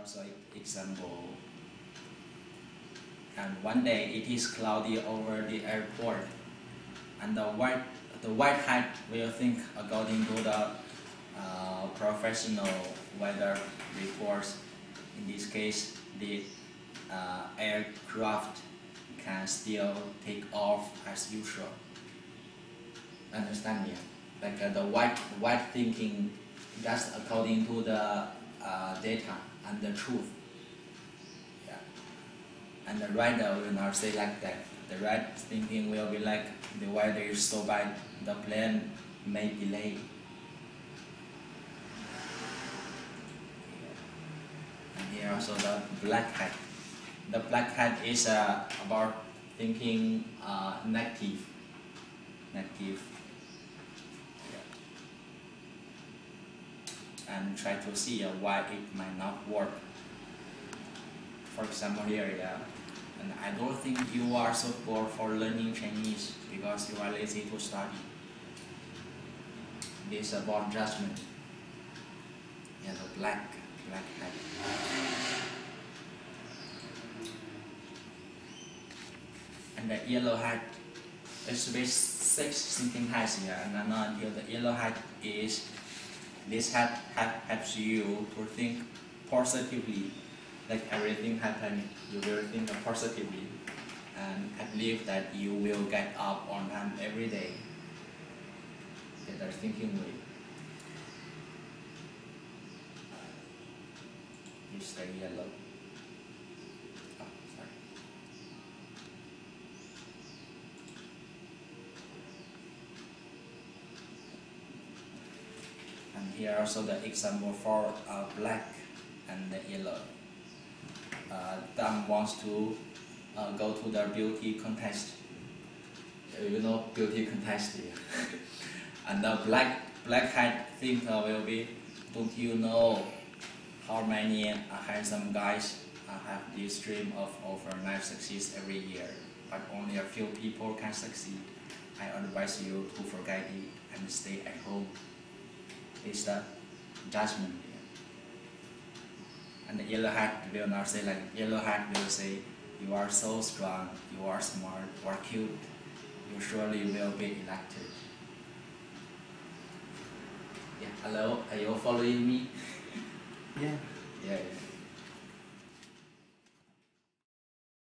also example. And one day it is cloudy over the airport, and the white the white hat will think according to the uh, professional weather reports. In this case, the uh, aircraft can still take off as usual. Understand me? Like uh, the white white thinking just according to the uh, data and the truth. Yeah. And the rider will not say like that. The right thinking will be like the weather is so bad, the plane may delay. And here also the black hat. The black hat is uh, about thinking uh, negative. Negative. Yeah. And try to see uh, why it might not work. For example here, yeah. And I don't think you are so poor for learning Chinese because you are lazy to study. This is about judgment. Yeah, the black, black hat. And the yellow hat is basic thinking hat here, and not until the yellow hat is this hat, hat helps you to think positively like everything happen, you will think positively and I believe that you will get up on time every day. Get that thinking way. You stay yellow. And here also the example for uh, black and the yellow uh, wants to uh, go to the beauty contest. Uh, you know beauty contest and the black black hat thinker will be, don't you know how many uh, handsome guys uh, have this dream of overnight success every year, but only a few people can succeed. I advise you to forget it and stay at home. It's the judgment and the yellow hat will not say like yellow hat will say you are so strong, you are smart, you are cute, you surely will be elected. Yeah, hello, are you following me?